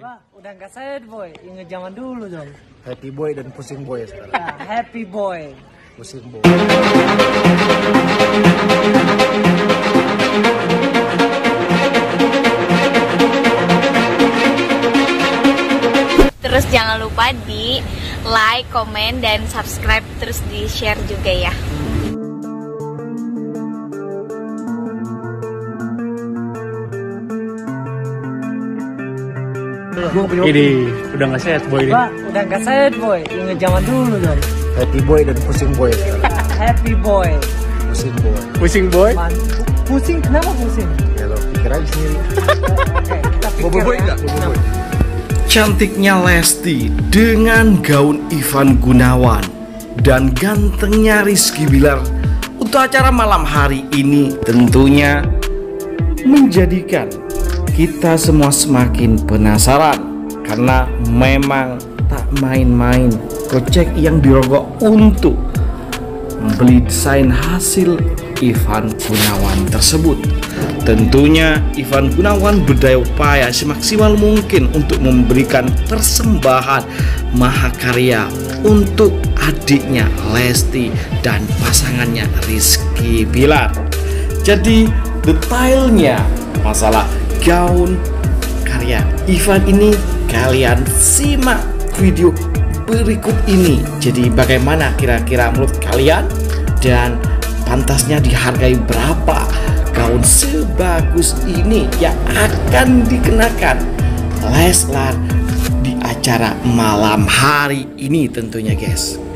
Wah, udah nggak sad boy, inget zaman dulu dong. Happy boy dan pusing boy sekarang. Ya, happy boy. Pusing boy. Terus jangan lupa di like, komen, dan subscribe terus di share juga ya. Ini udah nggak sehat boy ini. Udah nggak sad boy, inget zaman dulu dong. Happy boy dan pusing boy. Happy boy. Pusing boy. Pusing boy. Man, pusing kenapa pusing? Ya lo pikir aja sendiri. Oke, Bobo boy ya. Bobo boy. Cantiknya Lesti dengan gaun Ivan Gunawan dan gantengnya Rizky Bilar untuk acara malam hari ini tentunya menjadikan kita semua semakin penasaran karena memang tak main-main kocek yang dirogok untuk membeli desain hasil Ivan Gunawan tersebut. Tentunya Ivan Gunawan berdaya upaya semaksimal mungkin untuk memberikan persembahan mahakarya untuk adiknya Lesti dan pasangannya Rizky Bilar. Jadi detailnya masalah gaun karya Ivan ini kalian simak video berikut ini. Jadi bagaimana kira-kira menurut kalian dan pantasnya dihargai berapa gaun sebagus ini yang akan dikenakan Leslar di acara malam hari ini tentunya guys.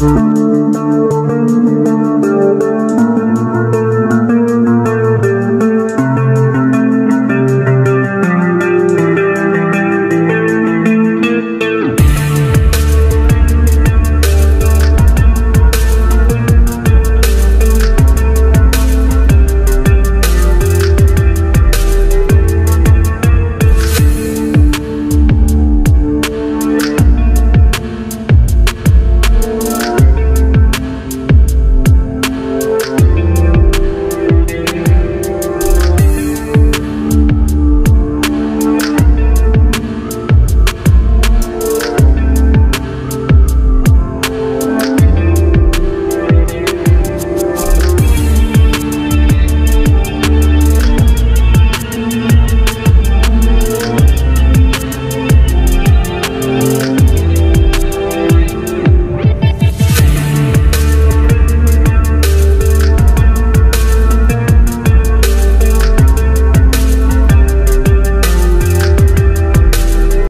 Thank you.